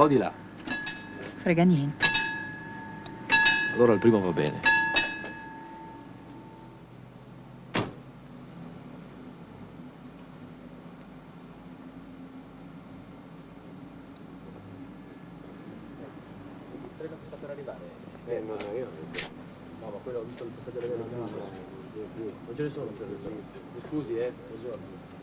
qua o di là? Frega niente. Allora il primo va bene. Eh, no, no, io No, ma quello ho visto il passaggio delle non ce ne sono per Mi scusi, eh, buongiorno.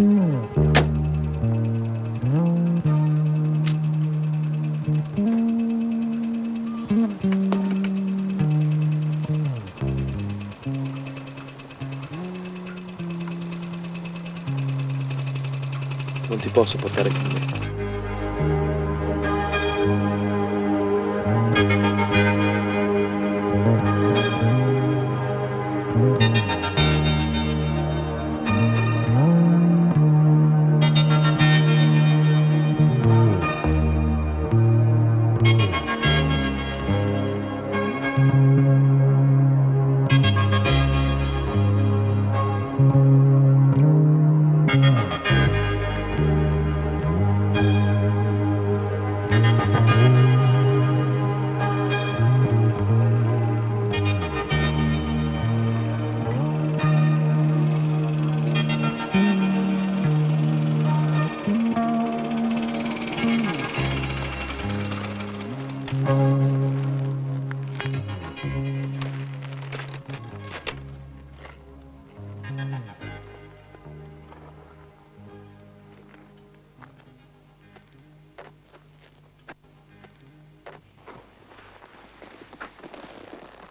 Non ti posso portare con me.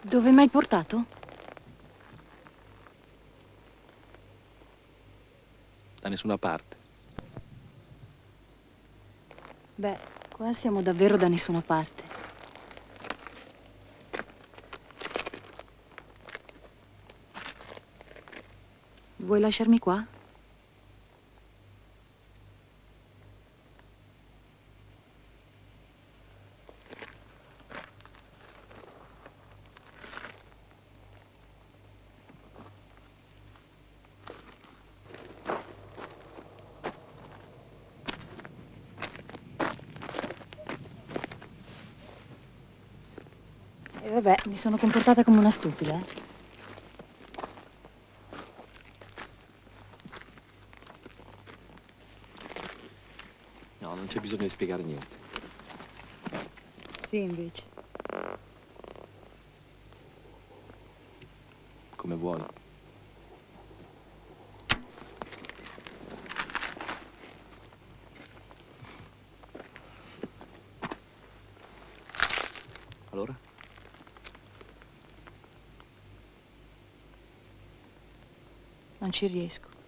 Dove mi hai portato? Da nessuna parte. Beh, qua siamo davvero da nessuna parte. Vuoi lasciarmi qua? E vabbè, mi sono comportata come una stupida. eh. C'è bisogno di spiegare niente. Sì, invece. Come vuoi. Allora? Non ci riesco.